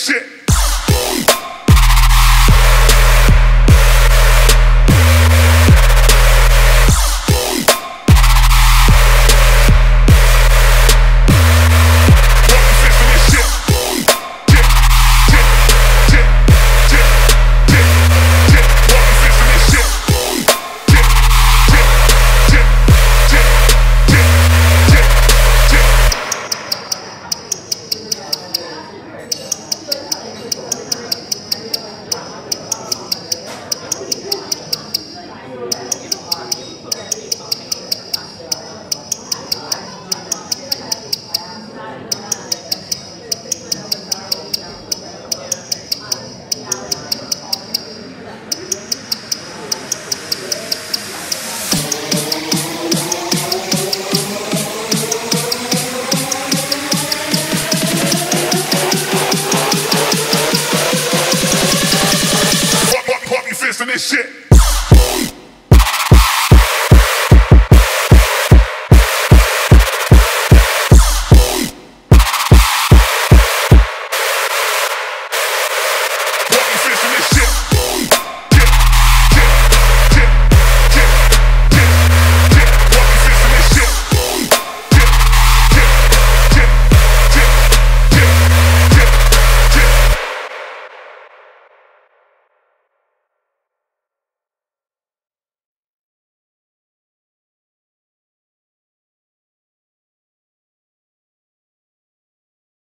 shit. this shit.